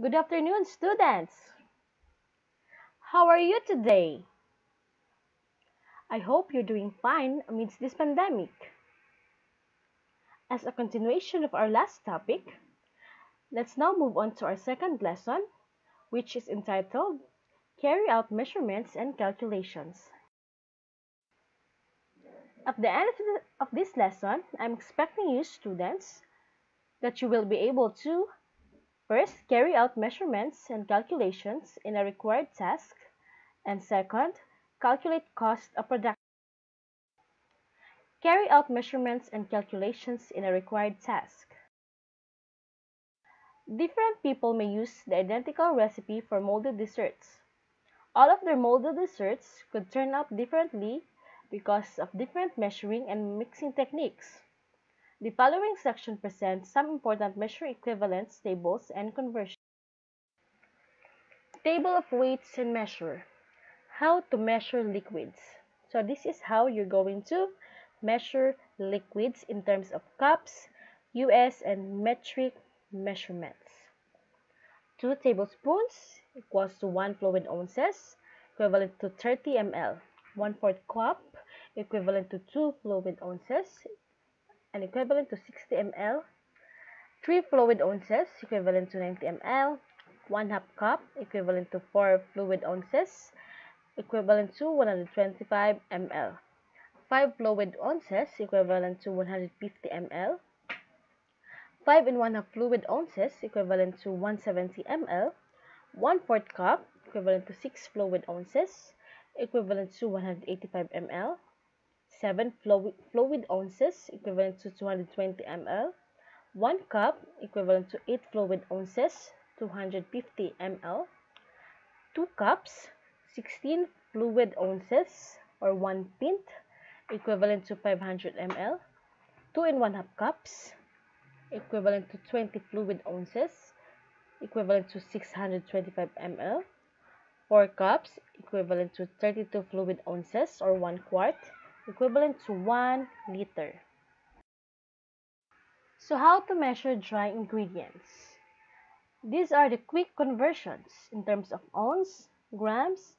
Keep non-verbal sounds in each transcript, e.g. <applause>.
Good afternoon, students. How are you today? I hope you're doing fine amidst this pandemic. As a continuation of our last topic, let's now move on to our second lesson, which is entitled Carry Out Measurements and Calculations. At the end of, this lesson, I'm expecting you students that you will be able to first carry out measurements and calculations in a required task. And second calculate cost of production. Carry out measurements and calculations in a required task. Different people may use the identical recipe for molded desserts. All of their molded desserts could turn out differently because of different measuring and mixing techniques the following section presents some important measure equivalence tables and conversions. Table of weights and measure. How to measure liquids. So this is how you're going to measure liquids in terms of cups, US and metric measurements. 2 tablespoons equals to 1 fluid ounces equivalent to 30 ml. 1 4 cup equivalent to 2 fluid ounces and equivalent to 60 ml, 3 fluid ounces equivalent to 90 ml, 1 half cup equivalent to 4 fluid ounces equivalent to 125 ml, 5 fluid ounces equivalent to 150 ml, 5 and 1 half fluid ounces equivalent to 170 ml, 1 4 cup equivalent to 6 fluid ounces equivalent to 185 ml, 7 fluid ounces equivalent to 220 ml, 1 cup equivalent to 8 fluid ounces 250 ml, 2 cups 16 fluid ounces or 1 pint equivalent to 500 ml, 2 and 1 half cups equivalent to 20 fluid ounces equivalent to 625 ml, 4 cups equivalent to 32 fluid ounces or 1 quart equivalent to 1 liter. So how to measure dry ingredients? These are the quick conversions in terms of ounce, grams,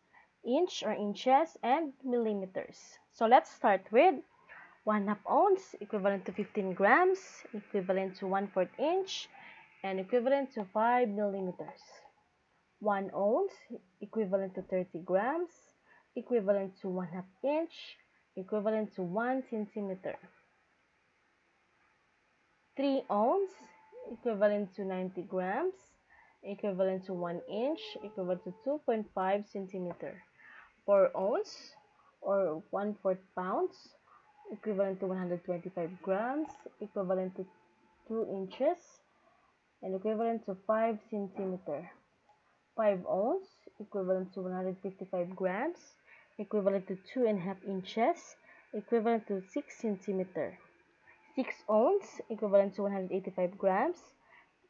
inch or inches, and millimeters. So let's start with 1 half ounce equivalent to 15 grams, equivalent to 1 4 inch, and equivalent to 5 millimeters. 1 ounce equivalent to 30 grams, equivalent to 1 half inch, equivalent to 1 centimeter. 3 ounce equivalent to 90 grams equivalent to 1 inch equivalent to 2.5 centimeter. 4 ounce or 1 4 pounds equivalent to 125 grams equivalent to 2 inches and equivalent to 5 centimeter. 5 ounce equivalent to 155 grams equivalent to 2 and half inches, equivalent to 6 centimeter. 6 ounce, equivalent to 185 grams,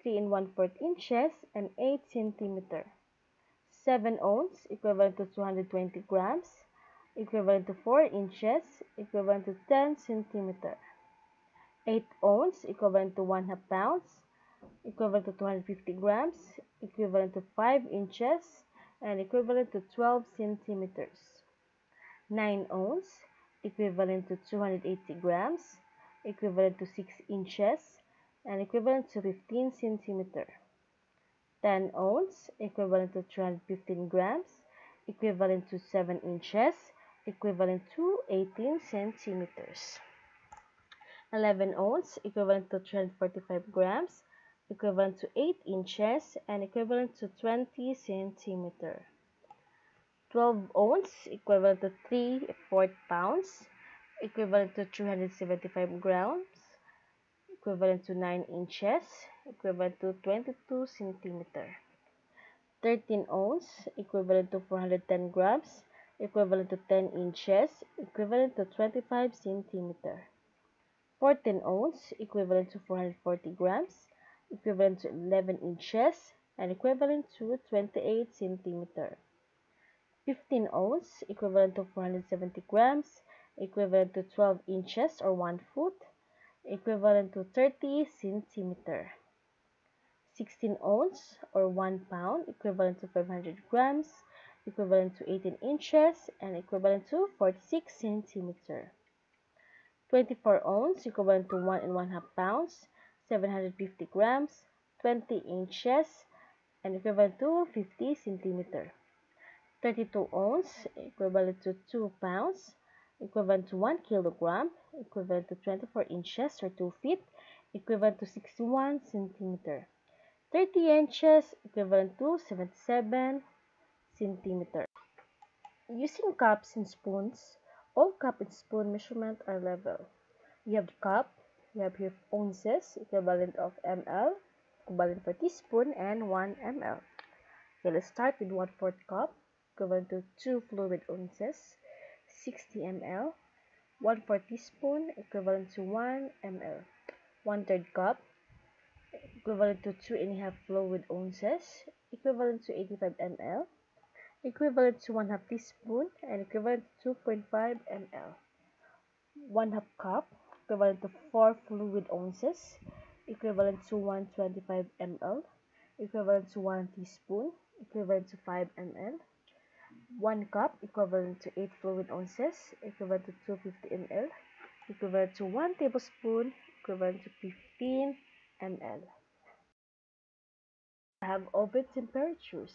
3 and 1 4 inches, and 8 centimeter. 7 ounce, equivalent to 220 grams, equivalent to 4 inches, equivalent to 10 centimeter. 8 ounce, equivalent to 1 half pounds, equivalent to 250 grams, equivalent to 5 inches, and equivalent to 12 centimeters. 9 ounce equivalent to 280 grams equivalent to 6 inches and equivalent to 15 centimeter. 10 ounce equivalent to 215 grams equivalent to 7 inches equivalent to 18 centimeters. 11 ounce equivalent to 245 grams equivalent to 8 inches and equivalent to 20 centimeter 12 ounce equivalent to 3 4 pounds equivalent to 375 grams equivalent to 9 inches equivalent to 22 centimeter 13 ounce equivalent to 410 grams equivalent to 10 inches equivalent to 25 centimeter 14 ounce equivalent to 440 grams equivalent to 11 inches and equivalent to 28 centimeter 15 ounce equivalent to 470 grams equivalent to 12 inches or 1 foot equivalent to 30 centimeter 16 ounce or 1 pound equivalent to 500 grams equivalent to 18 inches and equivalent to 46 centimeter. 24 ounce equivalent to 1 and 1 half pounds 750 grams 20 inches and equivalent to 50 centimeter. 32 ounce equivalent to 2 pounds equivalent to 1 kilogram equivalent to 24 inches or 2 feet equivalent to 61 centimeter. 30 inches equivalent to 77 centimeter. Using cups and spoons, all cup and spoon measurement are level. You have the cup, you have your ounces, equivalent of ml, equivalent for teaspoon, and 1 ml. Okay, let's start with 1 4th cup, equivalent to 2 fluid ounces, 60 ml, 1 4 teaspoon, equivalent to 1 ml, 1 3rd cup, equivalent to 2 and a half fluid ounces, equivalent to 85 ml, equivalent to 1 half teaspoon, and equivalent to 2.5 ml. 1 half cup, equivalent to 4 fluid ounces, equivalent to 125 ml, equivalent to 1 teaspoon, equivalent to 5 ml. 1 cup, equivalent to 8 fluid ounces, equivalent to 250 ml, equivalent to 1 tablespoon, equivalent to 15 ml. We have oven temperatures.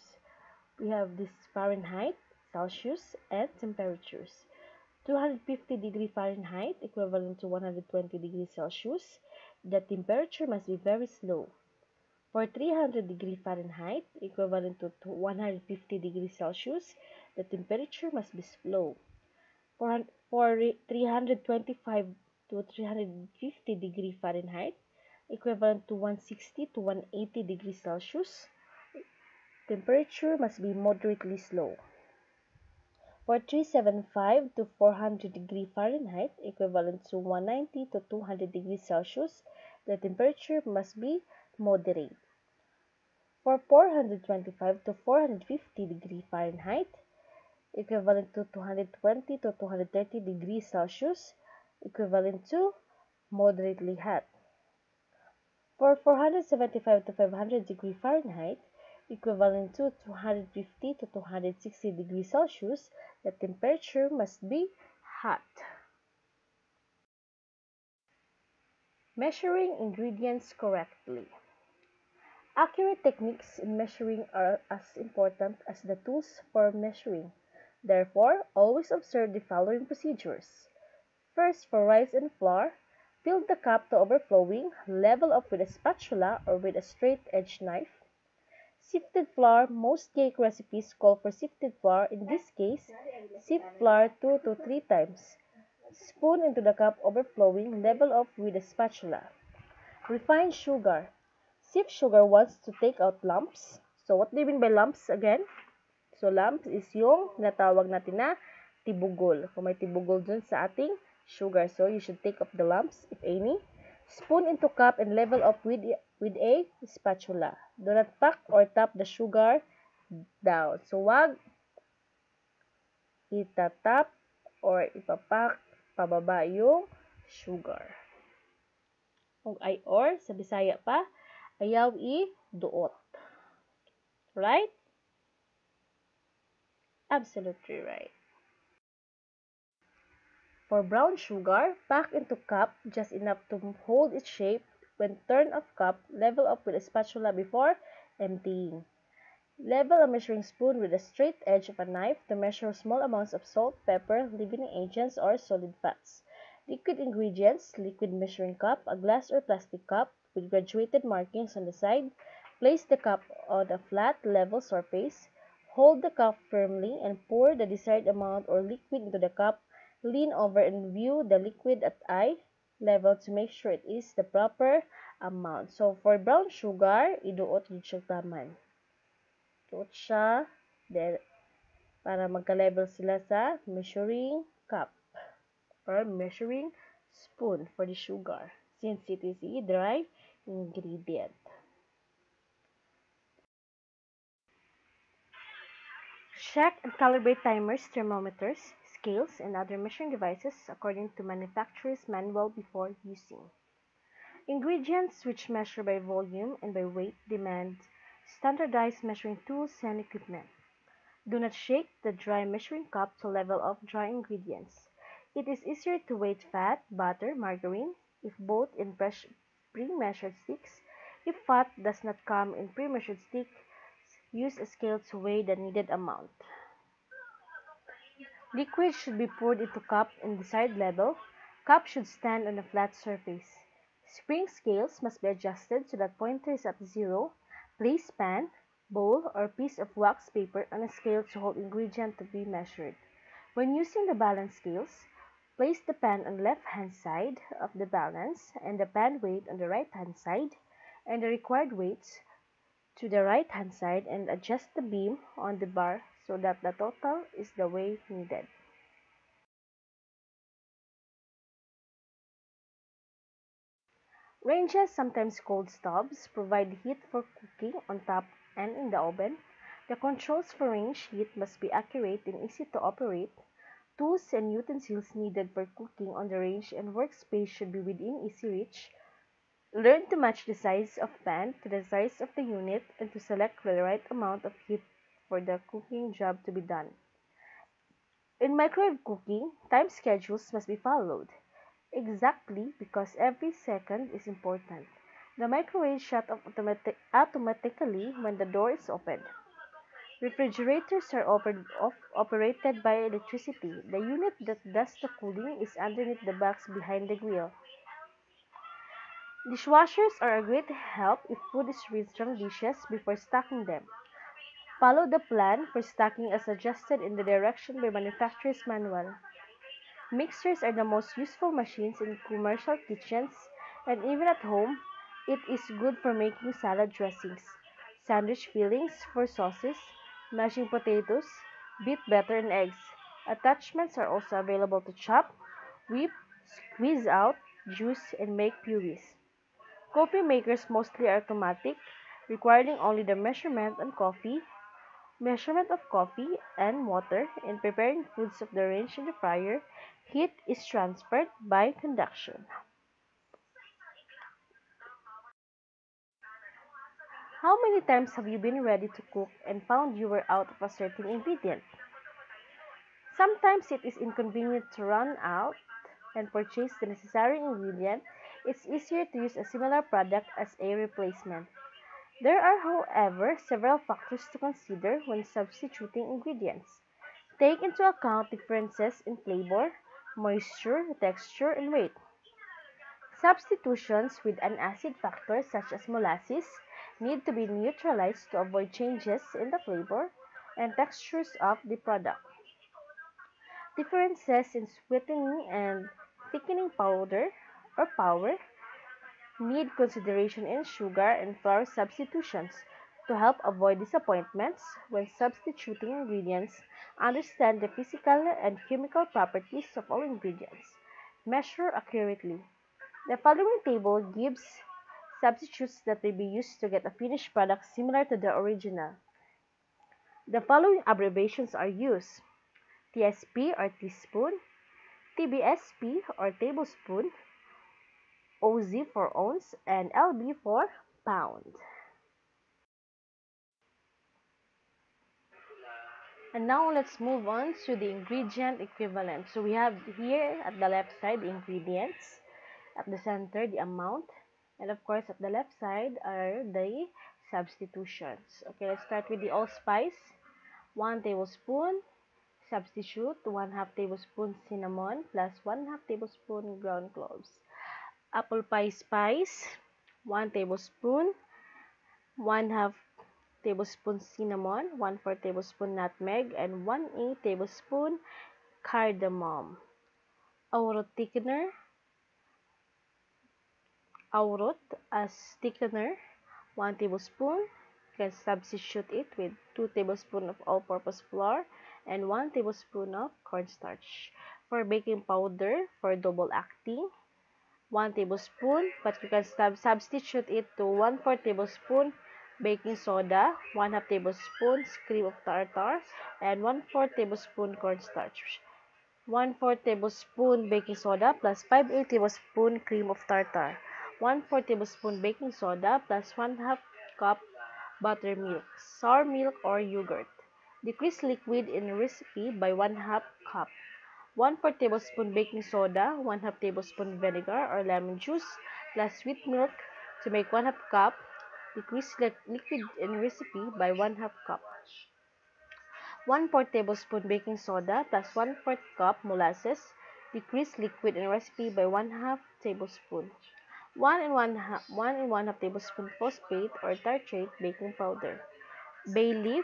We have this Fahrenheit, Celsius, and temperatures. 250 degree Fahrenheit equivalent to 120 degrees Celsius. The temperature must be very slow. For 300 degree Fahrenheit equivalent to 150 degrees Celsius, the temperature must be slow. For, for 325 to 350 degree Fahrenheit equivalent to 160 to 180 degrees Celsius, temperature must be moderately slow. For 375 to 400 degree Fahrenheit equivalent to 190 to 200 degrees Celsius, the temperature must be moderate. For 425 to 450 degree Fahrenheit equivalent to 220 to 230 degrees Celsius, equivalent to moderately hot. For 475 to 500 degree Fahrenheit, equivalent to 250 to 260 degrees Celsius, the temperature must be hot. Measuring ingredients correctly. Accurate techniques in measuring are as important as the tools for measuring. Therefore, always observe the following procedures. First, for rice and flour, fill the cup to overflowing, level up with a spatula or with a straight-edged knife. Sifted flour, most cake recipes call for sifted flour. In this case, sift flour 2 to 3 times. Spoon into the cup overflowing, level off with a spatula. Refined sugar. Sift sugar once to take out lumps. So, what do you mean by lumps again? So, lumps is yung natawag natin na tibugol. Kung may tibugol dun sa ating sugar. So, you should take off the lumps, if any. Spoon into cup and level up with, with a spatula. Do not pack or tap the sugar down. So, wag itatap or ipapak pababa yung sugar. Kung ay or, sa Bisaya pa, ayaw i-duot. Right? Absolutely right. For brown sugar, pack into cup just enough to hold its shape. When turn off cup, level up with a spatula before emptying. Level a measuring spoon with a straight edge of a knife to measure small amounts of salt, pepper, leavening agents, or solid fats. Liquid ingredients, liquid measuring cup, a glass or plastic cup with graduated markings on the side. Place the cup on a flat, level surface. Hold the cup firmly and pour the desired amount or liquid into the cup Lean over and view the liquid at eye level to make sure it is the proper amount. So, for brown sugar, iduot yun siya taman. Iduot siya then, para magka-level sila sa measuring cup or measuring spoon for the sugar since it is a dry ingredient. Check and calibrate timers, thermometers, scales, and other measuring devices according to manufacturer's manual before using. Ingredients which measure by volume and by weight demand standardized measuring tools and equipment. Do not shake the dry measuring cup to level off dry ingredients. It is easier to weigh fat, butter, margarine, if both in pre-measured sticks. If fat does not come in pre-measured sticks, use a scale to weigh the needed amount. Liquid should be poured into cup in desired level. Cup should stand on a flat surface. Spring scales must be adjusted so that pointer is at zero. Place pan, bowl, or piece of wax paper on a scale to hold ingredient to be measured. When using the balance scales, place the pan on left-hand side of the balance and the pan weight on the right-hand side and the required weights to the right-hand side and adjust the beam on the bar so that the total is the weight needed. Ranges, sometimes called stoves, provide heat for cooking on top and in the oven. The controls for range heat must be accurate and easy to operate. Tools and utensils needed for cooking on the range and workspace should be within easy reach. Learn to match the size of pan to the size of the unit and to select the right amount of heat for the cooking job to be done. In microwave cooking, time schedules must be followed. Exactly because every second is important. The microwave shuts off automatic automatically when the door is opened. Refrigerators are off operated by electricity. The unit that does the cooling is underneath the box behind the grill. Dishwashers are a great help if food is rinsed from dishes before stacking them. Follow the plan for stacking as suggested in the direction by manufacturer's manual. Mixers are the most useful machines in commercial kitchens and even at home. It is good for making salad dressings, sandwich fillings for sauces, mashing potatoes, beat batter and eggs. Attachments are also available to chop, whip, squeeze out, juice, and make purees. Coffee makers mostly are automatic, requiring only the measurement on coffee, measurement of coffee and water in preparing foods of the range in the fryer, Heat is transferred by conduction. How many times have you been ready to cook and found you were out of a certain ingredient? Sometimes it is inconvenient to run out and purchase the necessary ingredient. It's easier to use a similar product as a replacement. There are, however, several factors to consider when substituting ingredients. Take into account differences in flavor, moisture, texture, and weight. Substitutions with an acid factor such as molasses need to be neutralized to avoid changes in the flavor and textures of the product. Differences in sweetening and thickening powder or power need consideration in sugar and flour substitutions to help avoid disappointments when substituting ingredients Understand the physical and chemical properties of all ingredients. Measure accurately. The following table gives substitutes that may be used to get a finished product similar to the original. The following abbreviations are used. TSP or teaspoon, TBSP or tablespoon, OZ for ounce, and LB for pound. And now let's move on to the ingredient equivalent. So we have here at the left side the ingredients, at the center the amount, and of course at the left side are the substitutions. Okay, let's start with the allspice. 1 tablespoon substitute 1 half tablespoon cinnamon plus 1 half tablespoon ground cloves. Apple pie spice 1 tablespoon 1 half tablespoon cinnamon, 1 4 tablespoon nutmeg, and 1 8 tablespoon cardamom. Arrowroot thickener, arrowroot as thickener, 1 tablespoon. You can substitute it with 2 tablespoons of all-purpose flour and 1 tablespoon of cornstarch. For baking powder, for double acting, 1 tablespoon, but you can sub substitute it to 1 4 tablespoon baking soda, 1 2 tablespoon cream of tartar, and 1 4 tablespoon cornstarch. 1 4 tablespoon baking soda plus 5 8 tablespoon cream of tartar. 1 4 tablespoon baking soda plus 1 half cup buttermilk, sour milk or yogurt. Decrease liquid in recipe by 1 half cup. 1 4 tablespoon baking soda, 1 half tablespoon vinegar or lemon juice plus sweet milk to make 1 half cup. Decrease liquid in recipe by 1 half cup. 1 4 tablespoon baking soda plus 1 4 cup molasses. Decrease liquid in recipe by 1 half tablespoon. 1 and 1 half, 1 and 1 half tablespoon phosphate or tartrate baking powder. Bay leaf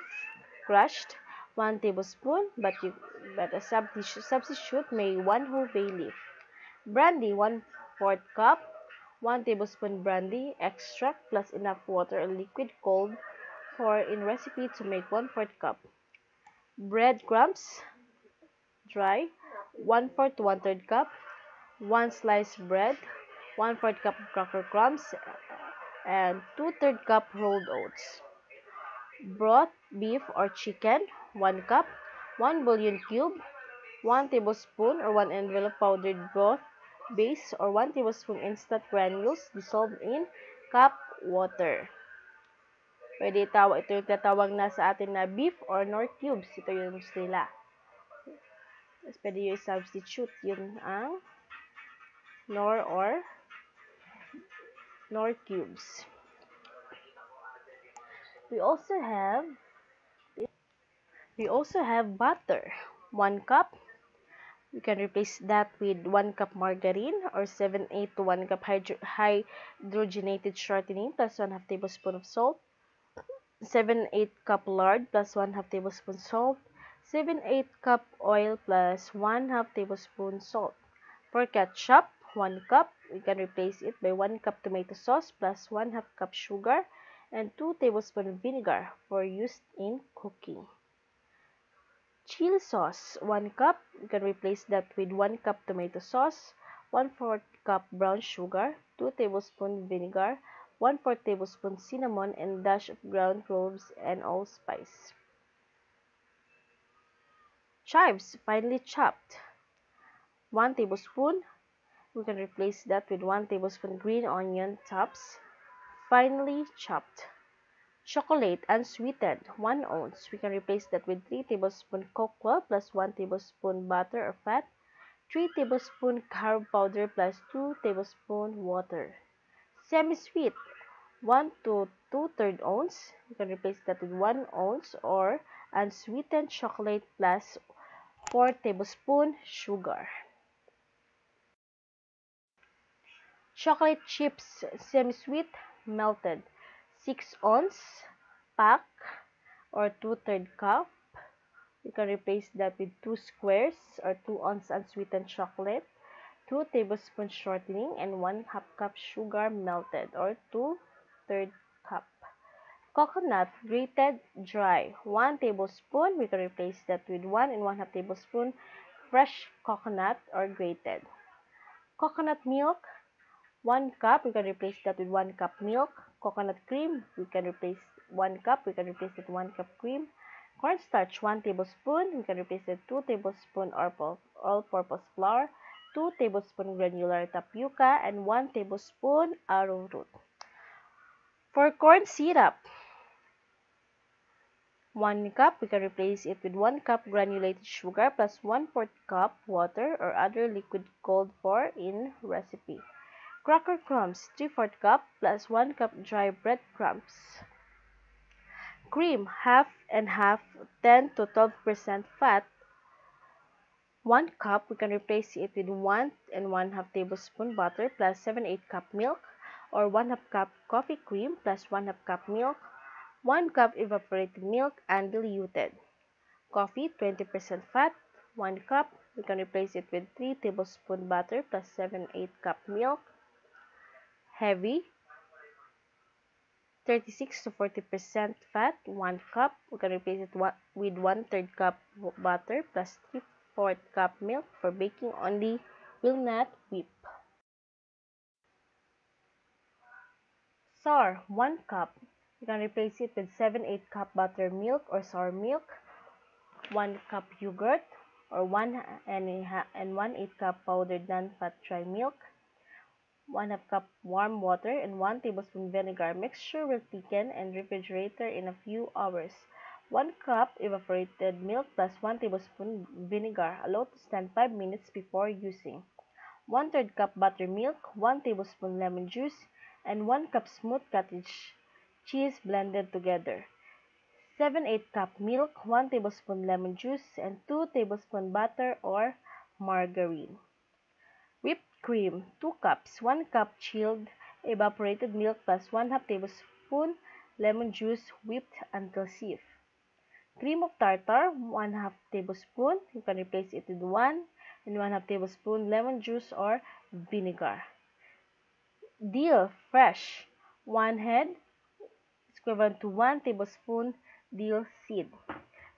crushed 1 tablespoon but you but a substitute may 1 whole bay leaf. Brandy 1 4 cup 1 tablespoon brandy extract plus enough water or liquid cold for in recipe to make 1 4 cup. Breadcrumbs dry 1 4 to 1 3 cup. 1 slice bread 1 4 cup cracker crumbs, and 2 3 cup rolled oats. Broth, beef or chicken, 1 cup. 1 bouillon cube, 1 tablespoon or 1 envelope powdered broth base or 1 tablespoon instant granules dissolved in cup water. Pwede tawag, ito yung tatawag na sa atin na beef or nor cubes. Ito yung nila. Pwede yung substitute. Yun ang nor or nor cubes. We also have we also have butter, 1 cup. you can replace that with 1 cup margarine or 7 8 to 1 cup hydro hydrogenated shortening plus 1 half tablespoon of salt. 7 8 cup lard plus 1 half tablespoon salt. 7 8 cup oil plus 1 half tablespoon salt. For ketchup, 1 cup. you can replace it by 1 cup tomato sauce plus 1 half cup sugar and 2 tablespoon vinegar for use in cooking. Chili sauce, 1 cup. We can replace that with 1 cup tomato sauce, 1 4 cup brown sugar, 2 tablespoon vinegar, 1 4 tablespoon cinnamon and dash of ground cloves and allspice. Chives, finely chopped. 1 tablespoon, we can replace that with 1 tablespoon green onion tops, finely chopped. Chocolate unsweetened, 1 ounce. We can replace that with 3 tablespoon cocoa plus 1 tablespoon butter or fat, 3 tablespoon carob powder plus 2 tablespoon water. Semi-sweet, 1 to 2 third ounce. You can replace that with 1 ounce or unsweetened chocolate plus 4 tablespoon sugar. Chocolate chips, semi-sweet, melted. 6 ounce pack or 2 third cup. You can replace that with 2 squares or 2 ounce unsweetened chocolate, 2 tablespoon shortening, and 1 half cup sugar melted or 2 third cup. Coconut grated dry, 1 tablespoon. We can replace that with 1 and 1 half tablespoon fresh coconut or grated. Coconut milk, 1 cup, we can replace that with 1 cup milk. Coconut cream, we can replace 1 cup, we can replace it 1 cup cream. Cornstarch, 1 tablespoon, we can replace it 2 tablespoon all-purpose flour, 2 tablespoon granular tapioca, and 1 tablespoon arrowroot. For corn syrup, 1 cup, we can replace it with 1 cup granulated sugar plus 1 4 cup water or other liquid called for in recipe. Cracker crumbs, 3 4 cup plus 1 cup dry bread crumbs Cream, half and half, 10 to 12% fat. 1 cup, we can replace it with 1 and 1 half tablespoon butter plus 7 8 cup milk or 1 half cup coffee cream plus 1 half cup milk, 1 cup evaporated milk and diluted. Coffee, 20% fat, 1 cup, we can replace it with 3 tablespoon butter plus 7 8 cup milk, heavy 36 to 40 percent fat 1 cup. We can replace it with 1 third cup butter plus 3 4 cup milk for baking only will not whip. Sour 1 cup. You can replace it with 7 8 cup buttermilk or sour milk 1 cup yogurt or 1 and, and 1 8 cup powdered non-fat dry milk 1 half cup warm water, and 1 tablespoon vinegar. Mixture will thicken and refrigerator in a few hours. 1 cup evaporated milk plus 1 tablespoon vinegar. Allow to stand 5 minutes before using. 1 3 cup buttermilk, 1 tablespoon lemon juice, and 1 cup smooth cottage cheese blended together. 7 8 cup milk, 1 tablespoon lemon juice, and 2 tablespoon butter or margarine. Cream, 2 cups, 1 cup chilled evaporated milk plus 1 half tablespoon lemon juice whipped until stiff. Cream of tartar, 1 half tablespoon. You can replace it with 1 and 1 half tablespoon lemon juice or vinegar. Dill, fresh, 1 head, equivalent to 1 tablespoon dill seed.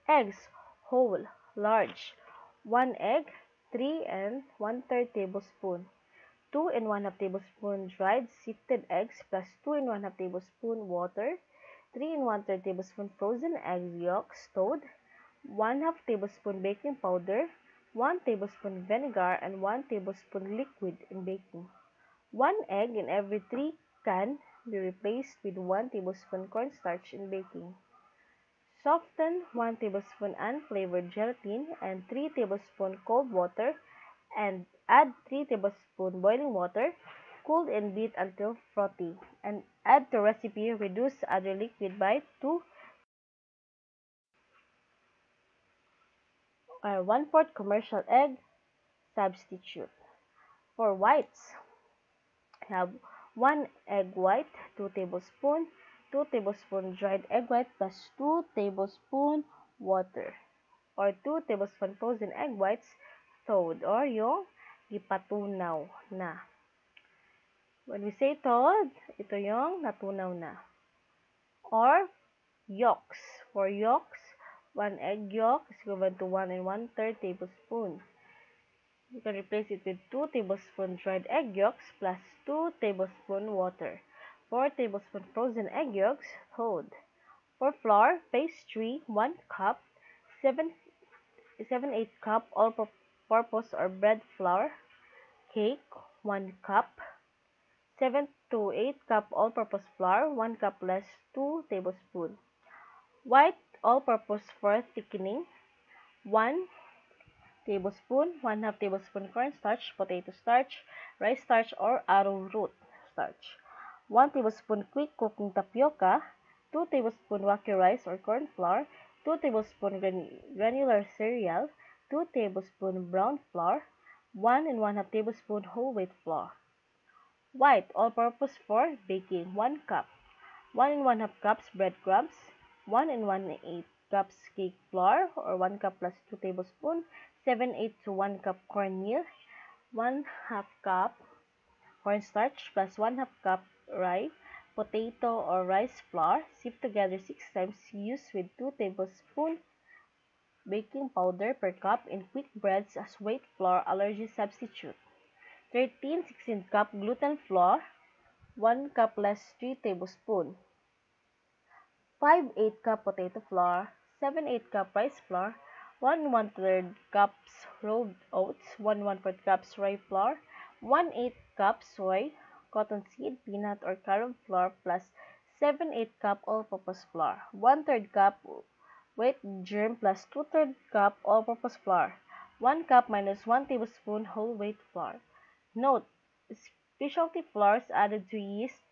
Eggs, whole, large, 1 egg, 3 and 1 3 tablespoon. 2 and 1 half tablespoon dried sifted eggs plus 2 and 1 half tablespoon water, 3 and 1 3 tablespoon frozen egg yolks stowed, 1 half tablespoon baking powder, 1 tablespoon vinegar, and 1 tablespoon liquid in baking. 1 egg in every 3 can be replaced with 1 tablespoon cornstarch in baking. Soften 1 tablespoon unflavored gelatin and 3 tablespoon cold water and add 3 tablespoon boiling water. Cool and beat until frothy. And add to recipe reduce other liquid by 2 or 1 4 commercial egg substitute. For whites, have 1 egg white, 2 tablespoon, 2 tablespoon dried egg white plus 2 tablespoon water or 2 tablespoon frozen egg whites thawed or yung ipatunaw na. When we say thawed, ito yung natunaw na. Or yolks. For yolks, 1 egg yolk is equivalent to 1 and 1 third tablespoon. You can replace it with 2 tablespoon dried egg yolks plus 2 tablespoon water. 4 tablespoon frozen egg yolks, thawed. For flour, pastry, 1 cup, 7, 7 8 cup all-purpose or bread flour, cake, 1 cup, 7 to 8 cup all-purpose flour, 1 cup less 2 tablespoon. White all-purpose for thickening, 1 tablespoon, 1 half tablespoon cornstarch, potato starch, rice starch or arrowroot starch. 1 tablespoon quick cooking tapioca, 2 tablespoon waxy rice or corn flour, 2 tablespoon granular cereal, 2 tablespoon brown flour, 1 and 1 half tablespoon whole wheat flour. White all-purpose for baking 1 cup, 1 and 1 half cups breadcrumbs, 1 and 1 8 cups cake flour or 1 cup plus 2 tablespoon, 7 8 to 1 cup cornmeal, 1 half cup cornstarch plus 1 half cup rye, potato or rice flour, sift together 6 times, use with 2 tablespoons baking powder per cup in quick breads as wheat flour allergy substitute. 13 16 cup gluten flour, 1 cup less 3 tablespoon. 5 8 cup potato flour, 7 8 cup rice flour, 1 1 3 cups rolled oats, 1 1 4 cups rye flour, 1 8 cup soy, cottonseed, peanut, or carom flour plus 7-8 cup all-purpose flour, 1 3 cup wheat germ plus 2 3 cup all-purpose flour, 1 cup minus 1 tablespoon whole wheat flour. Note, specialty flours added to yeast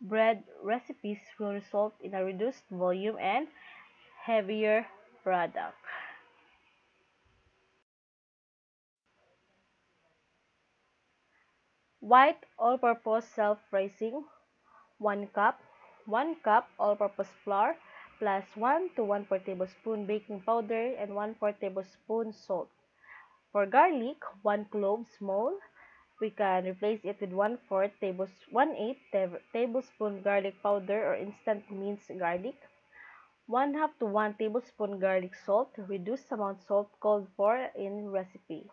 bread recipes will result in a reduced volume and heavier product. White all-purpose self-raising 1 cup, 1 cup all-purpose flour plus 1 to 1 4 tablespoon baking powder and 1 4 tablespoon salt. For garlic, 1 clove small. We can replace it with 1 4 tables 1 8 tablespoon garlic powder or instant minced garlic. 1 half to 1 tablespoon garlic salt, reduced amount salt called for in recipe.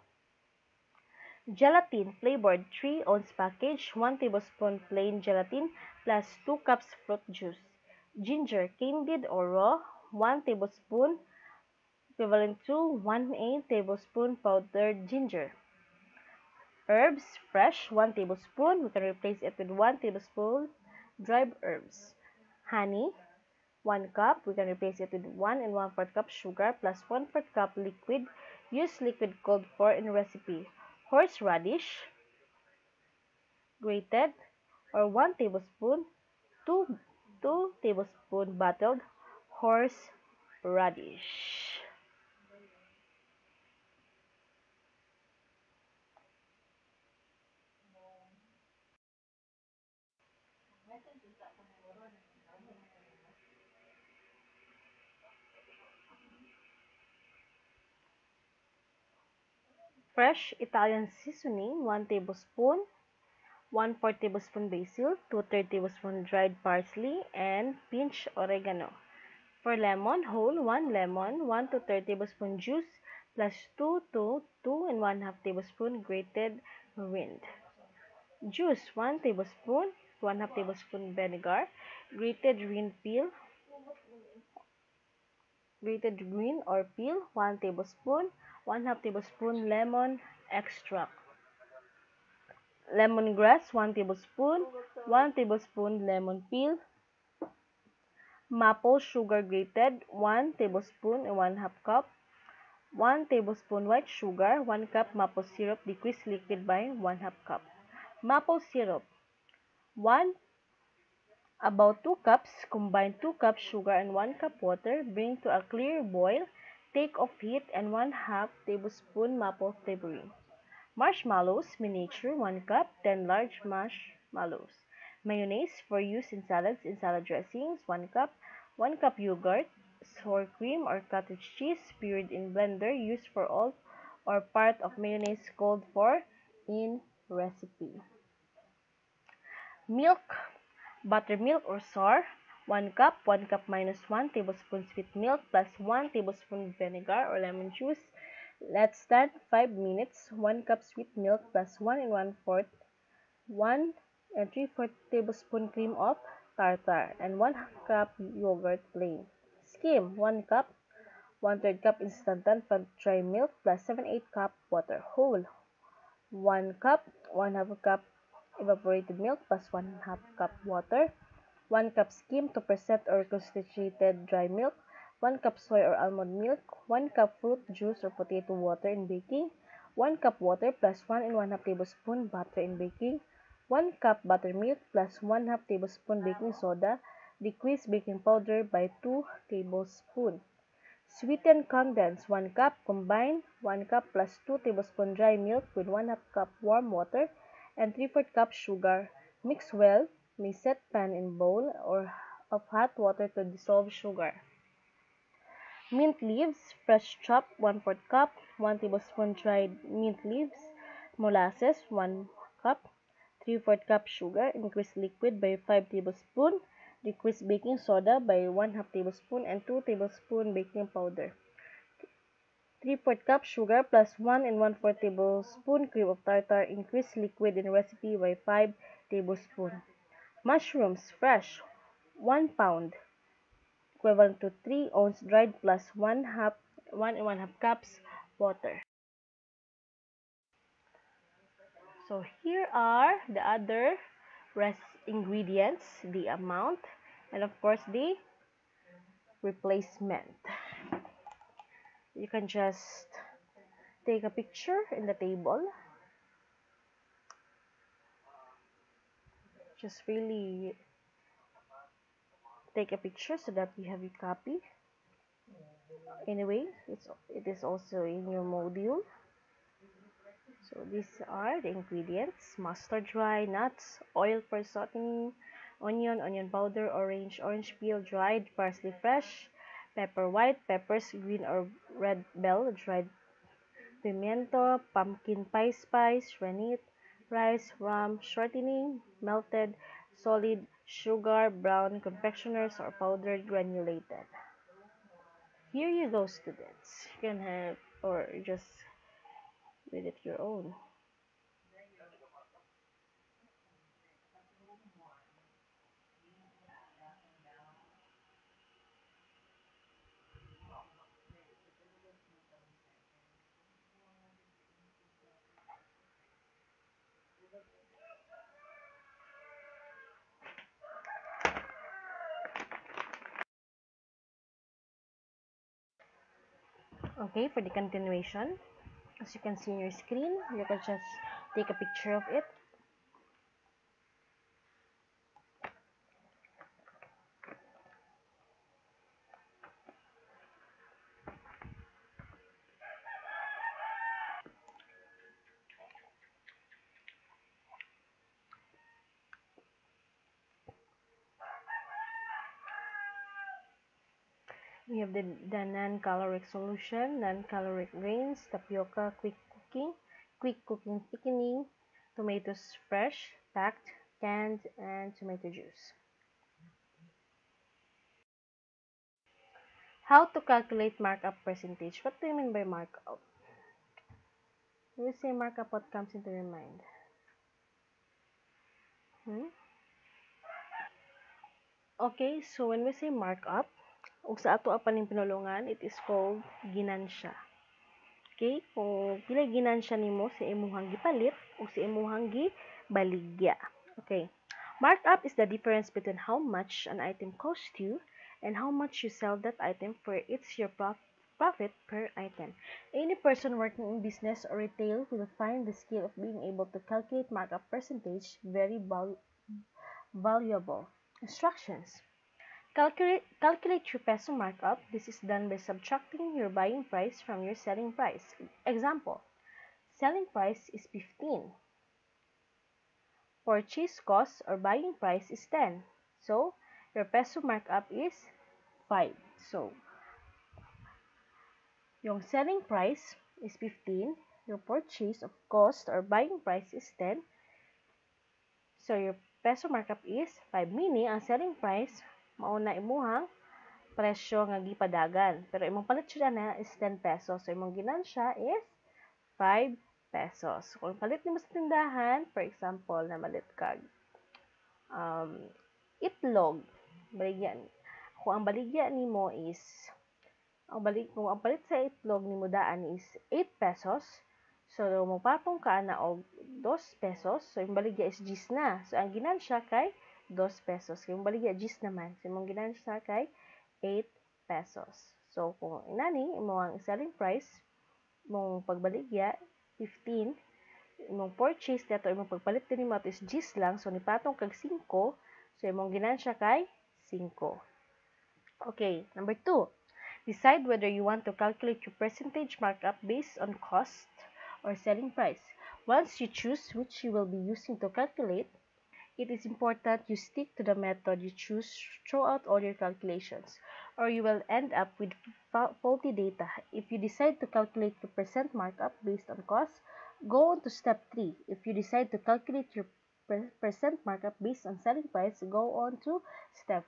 Gelatin flavored 3 ounce package, 1 tablespoon plain gelatin plus 2 cups fruit juice. Ginger, candied or raw, 1 tablespoon, equivalent to 1 8 tablespoon powdered ginger. Herbs, fresh, 1 tablespoon. We can replace it with 1 tablespoon dried herbs. Honey, 1 cup. We can replace it with 1 and 1 4 cup sugar plus 1 4 cup liquid. Use liquid called for in recipe. Horseradish, grated, or 1 tablespoon. 2, 2 tablespoon bottled horseradish. Fresh Italian seasoning, 1 tablespoon, 1 4 tablespoon basil, 2 3 tablespoon dried parsley, and pinch oregano. For lemon, whole 1 lemon, 1 to 3 tablespoon juice, plus 2 to 2 and 1 half tablespoon grated rind. Juice, 1 tablespoon, 1 half tablespoon vinegar, grated rind peel, grated green or peel, 1 tablespoon, 1 half tablespoon lemon extract. Lemongrass, 1 tablespoon, 1 tablespoon lemon peel, maple sugar grated, 1 tablespoon and 1 half cup, 1 tablespoon white sugar, 1 cup maple syrup decreased liquid by 1 half cup. Maple syrup, 1 about 2 cups, combine 2 cups sugar and 1 cup water, bring to a clear boil, Take off heat and 1 half tablespoon maple flavoring. Marshmallows, miniature, 1 cup, 10 large marshmallows. Mayonnaise for use in salads and salad dressings, 1 cup. 1 cup yogurt, sour cream or cottage cheese, pured in blender, used for all or part of mayonnaise called for in recipe. Milk, buttermilk or sour, 1 cup, 1 cup minus 1 tablespoon sweet milk plus 1 tablespoon vinegar or lemon juice. Let's start 5 minutes. 1 cup sweet milk plus 1 and 1 fourth, 1 and 3 4 tablespoon cream of tartar and 1 cup yogurt plain. Skim 1 cup, 1 third cup instant dry milk plus 7 8 cup water. Whole 1 cup, 1 half cup evaporated milk plus 1 half cup water. 1 cup skim 2% or constituted dry milk, 1 cup soy or almond milk, 1 cup fruit juice or potato water in baking, 1 cup water plus 1 and 1 half tablespoon butter in baking, 1 cup buttermilk plus 1 half tablespoon baking soda, decrease baking powder by 2 tablespoons. Sweeten condense 1 cup, combine 1 cup plus 2 tablespoon dry milk with 1 half cup warm water and 3 4 cup sugar. Mix well may set pan in bowl or of hot water to dissolve sugar. Mint leaves, fresh chopped 1 4 cup, 1 tablespoon dried mint leaves, molasses 1 cup, 3 4 cup sugar, increase liquid by 5 tablespoon, decrease baking soda by 1 half tablespoon and 2 tablespoon baking powder. 3 4 cup sugar plus 1 and 1 4 tablespoon cream of tartar, increase liquid in recipe by 5 tablespoon. Mushrooms, fresh, 1 pound, equivalent to 3 ounce dried plus 1 half 1 and 1 half cups water. So here are the other rest ingredients, the amount, and of course the replacement. You can just take a picture in the table just really take a picture so that you have a copy. Anyway it's it is also in your module. So these are the ingredients. Mustard dry nuts oil for sauteing onion onion powder orange orange peel dried parsley fresh pepper white peppers green or red bell dried pimiento pumpkin pie spice rennet rice, rum, shortening, melted, solid, sugar, brown, confectioners, or powdered granulated. Here you go, students. You can have, or just read it your own. Okay, for the continuation, as you can see on your screen, you can just take a picture of it have the, the non-caloric solution, non-caloric grains, tapioca, quick cooking, quick cooking thickening, tomatoes fresh, packed, canned, and tomato juice. How to calculate markup percentage? What do you mean by markup? When you say markup, what comes into your mind? Hmm? Okay, so when we say markup, ug sa ato apan pinulungan it is called ginansya okay kung pila ginansya nimo sa imuhang gipalit o sa imuhang gibaligya okay markup is the difference between how much an item cost you and how much you sell that item for it's your prof profit per item. Any person working in business or retail will find the skill of being able to calculate markup percentage very val valuable. Instructions Calculate, calculate your peso markup. This is done by subtracting your buying price from your selling price. Example, selling price is 15. Purchase cost or buying price is 10. So, your peso markup is 5. So, yung selling price is 15. Your purchase of cost or buying price is 10. So, your peso markup is 5. Meaning, ang selling price mao na imuhang presyo nga gipadagan. Pero imong palit siya na is 10 pesos. So imong ginansya is 5 pesos. Kung palit nimo sa tindahan, for example, na malit kag um, itlog, baligyan. Kung ang baligya nimo is ang balik kung ang palit sa itlog nimo daan is 8 pesos, so mo patong ka na og 2 pesos, so yung baligya is 10 na. So ang ginansya kay 2 pesos. Kung baligya, gis naman. So, mong ginansya kay 8 pesos. So, kung inani, imo ang selling price, mong pagbaligya, 15, imong purchase dato imong pagpalit din mo is gis lang, so nipatong kag 5, so imong ginansya kay 5. Okay, number 2. Decide whether you want to calculate your percentage markup based on cost or selling price. Once you choose which you will be using to calculate, it is important you stick to the method you choose throughout all your calculations, or you will end up with faulty data. If you decide to calculate your percent markup based on cost, go on to step 3. If you decide to calculate your percent markup based on selling price, go on to step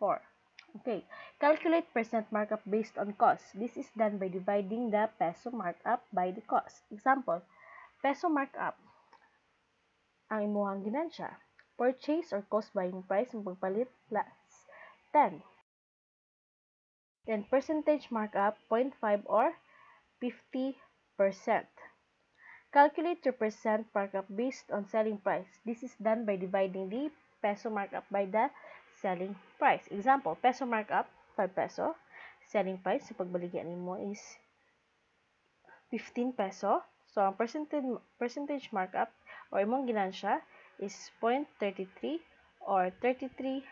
4. Okay, calculate percent markup based on cost. This is done by dividing the peso markup by the cost. Example, peso markup ang imuhang ginansya purchase or cost buying price ng pagpalit plus 10. Then percentage markup 0.5 or 50%. Calculate your percent markup based on selling price. This is done by dividing the peso markup by the selling price. Example, peso markup 5 peso. Selling price sa pagbaligyan mo is 15 peso. So, ang percentage, percentage markup or imong ginansya is 0.33 or 33%.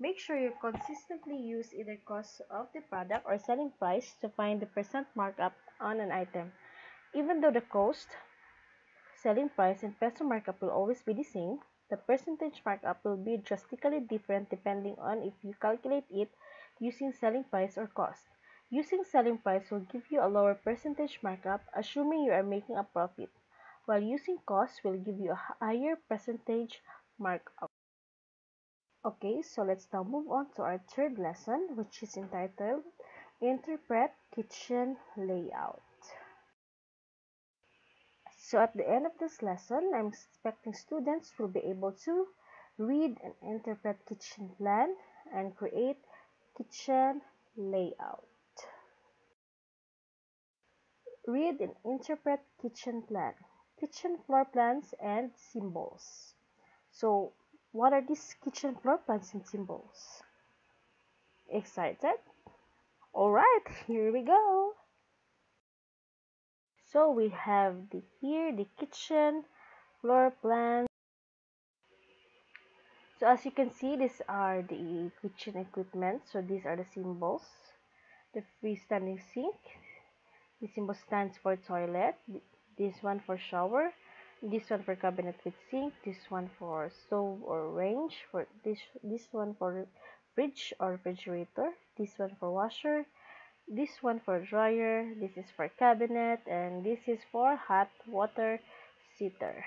Make sure you consistently use either cost of the product or selling price to find the percent markup on an item. Even though the cost, selling price, and peso markup will always be the same, the percentage markup will be drastically different depending on if you calculate it using selling price or cost. Using selling price will give you a lower percentage markup assuming you are making a profit, while using cost will give you a higher percentage markup. Okay, so let's now move on to our third lesson, which is entitled Interpret Kitchen Layout. So at the end of this lesson, I'm expecting students will be able to read and interpret kitchen plan and create kitchen layout. Read and interpret kitchen plan, kitchen floor plans and symbols. So, what are these kitchen floor plans and symbols? Excited? Alright, <laughs> here we go. So we have the here the kitchen, floor plan. So as you can see, these are the kitchen equipment. So these are the symbols. The freestanding sink. The symbol stands for toilet. This one for shower. This one for cabinet with sink. This one for stove or range. For this this one for fridge or refrigerator. This one for washer. This one for dryer. This is for cabinet, and this is for hot water heater.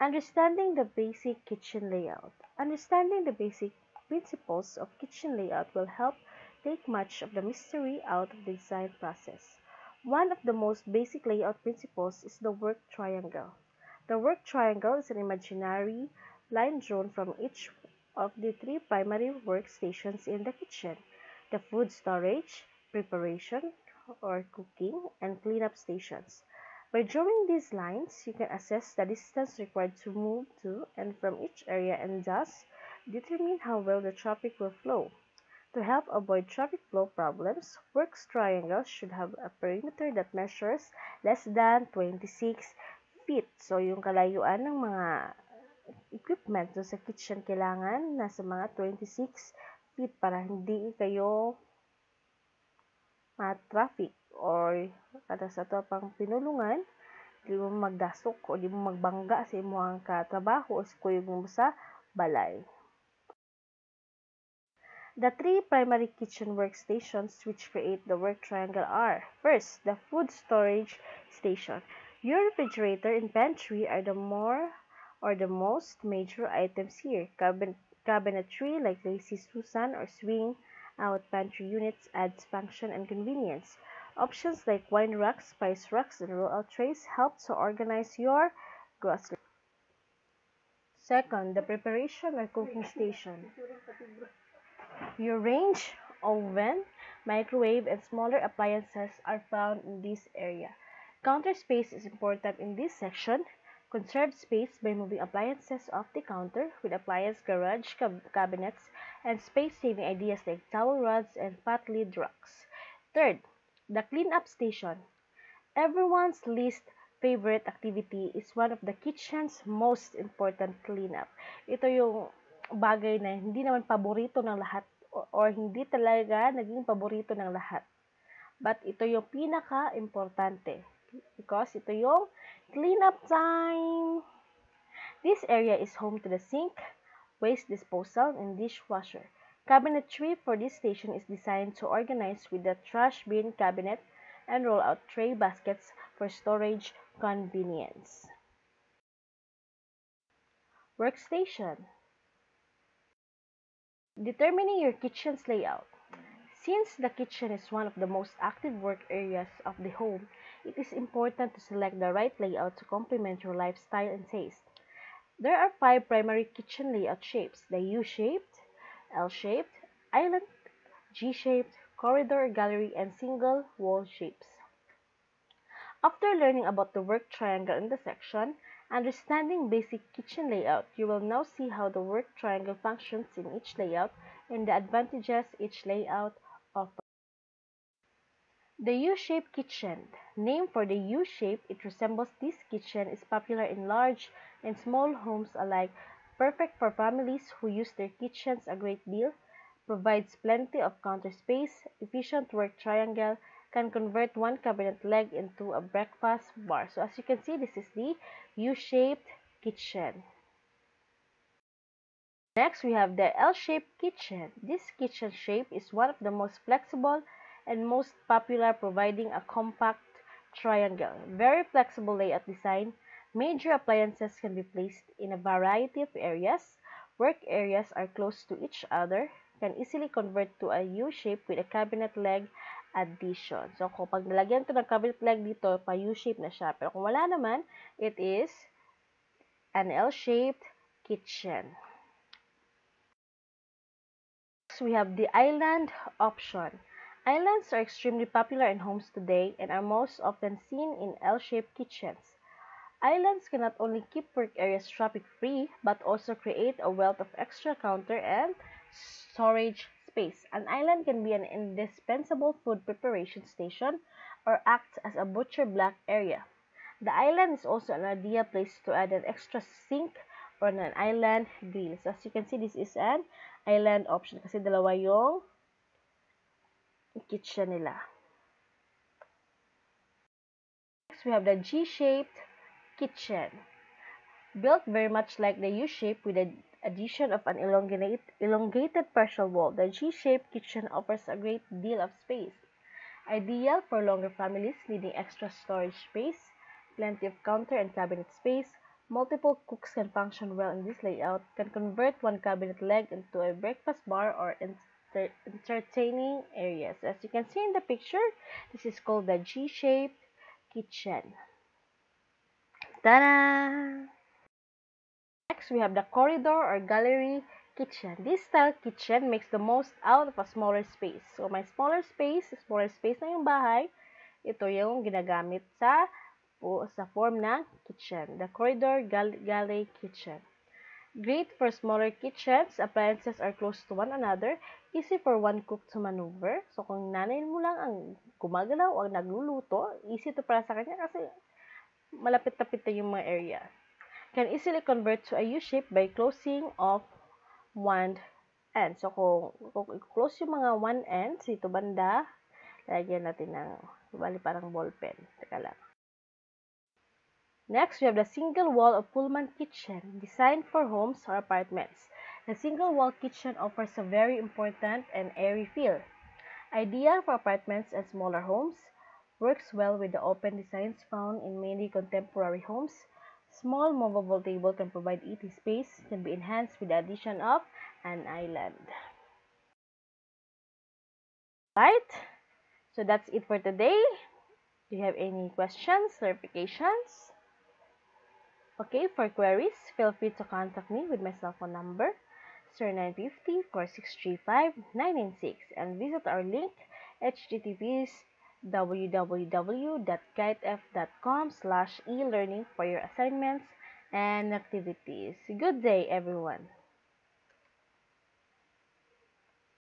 Understanding the basic kitchen layout. Understanding the basic principles of kitchen layout will help take much of the mystery out of the design process. One of the most basic layout principles is the work triangle. The work triangle is an imaginary line drawn from each of the three primary workstations in the kitchen, the food storage, preparation or cooking, and cleanup stations. By drawing these lines, you can assess the distance required to move to and from each area and thus determine how well the traffic will flow. To help avoid traffic flow problems, works triangles should have a perimeter that measures less than 26 feet. So, yung kalayuan ng mga equipment sa kitchen kailangan nasa mga 26 feet para hindi kayo ma-traffic or kada sa to pang pinulungan di mo magdasok o di mo magbangga sa imong katrabaho o sa mo sa balay. The three primary kitchen workstations which create the work triangle are First, the food storage station. Your refrigerator and pantry are the more or the most major items here. Cabin cabinetry like Lazy Susan or swing out pantry units adds function and convenience. Options like wine racks, spice racks, and roll-out trays help to organize your groceries. Second, the preparation or cooking station. Your range, oven, microwave, and smaller appliances are found in this area. Counter space is important in this section. Conserve space by moving appliances off the counter with appliance garage cab cabinets and space-saving ideas like towel rods and pot lid. Third, the cleanup station. Everyone's least favorite activity is one of the kitchen's most important cleanup. Ito yung bagay na hindi naman paborito ng lahat or hindi talaga naging paborito ng lahat. But ito yung pinaka-importante because ito yung cleanup time. This area is home to the sink, waste disposal, and dishwasher. Cabinetry for this station is designed to organize with the trash bin cabinet and roll-out tray baskets for storage convenience. Workstation Determining your kitchen's layout. Since the kitchen is one of the most active work areas of the home, it is important to select the right layout to complement your lifestyle and taste. There are five primary kitchen layout shapes, the U-shaped, L-shaped, island, G-shaped, corridor, gallery, and single wall shapes. After learning about the work triangle in the section, understanding basic kitchen layout, you will now see how the work triangle functions in each layout and the advantages each layout offers. The U-shaped kitchen. Named for the U shape it resembles this kitchen is popular in large and small homes alike Perfect for families who use their kitchens a great deal, provides plenty of counter space, efficient work triangle, can convert one cabinet leg into a breakfast bar. So as you can see, this is the U-shaped kitchen. Next, we have the L-shaped kitchen. This kitchen shape is one of the most flexible and most popular providing a compact triangle. Very flexible layout design Major appliances can be placed in a variety of areas. Work areas are close to each other, can easily convert to a U-shape with a cabinet leg addition. So, kapag nalagyan ito ng cabinet leg dito, pa U-shape na siya. Pero kung wala naman, it is an L-shaped kitchen. Next, we have the island option. Islands are extremely popular in homes today and are most often seen in L-shaped kitchens. Islands can not only keep work areas traffic-free, but also create a wealth of extra counter and storage space. An island can be an indispensable food preparation station or act as a butcher block area. The island is also an ideal place to add an extra sink or an island grill. So as you can see, this is an island option kasi dalawa yung kitchen nila. Next, we have the G-shaped kitchen. Built very much like the U-shape with the addition of an elongate, elongated partial wall, the G-shaped kitchen offers a great deal of space. Ideal for longer families needing extra storage space, plenty of counter and cabinet space, multiple cooks can function well in this layout, can convert one cabinet leg into a breakfast bar or enter entertaining areas. As you can see in the picture, this is called the G-shaped kitchen. Ta-da! We have the corridor or gallery kitchen. This style kitchen makes the most out of a smaller space. So, may smaller space, smaller space na yung bahay. Ito yung ginagamit sa sa form ng kitchen. The corridor gal gallery kitchen. Great for smaller kitchens, appliances are close to one another, easy for one cook to maneuver. So, kung nanay mo lang ang gumagalaw o nagluluto, easy to para sa kanya kasi malapit-lapit na yung mga area. Can easily convert to a U-shape by closing off one end. So, kung, kung close yung mga one ends, ito banda, lagyan natin ng, bali parang ball pen. Teka lang. Next, we have the single wall of Pullman kitchen, designed for homes or apartments. The single wall kitchen offers a very important and airy feel. Ideal for apartments and smaller homes, works well with the open designs found in many contemporary homes. Small movable table can provide eating space, can be enhanced with the addition of an island. Right? So that's it for today. Do you have any questions, clarifications? Okay, for queries, feel free to contact me with my cell phone number 0950-4635-996 and visit our link https www.gaitf.com slash e-learning for your assignments and activities. Good day, everyone.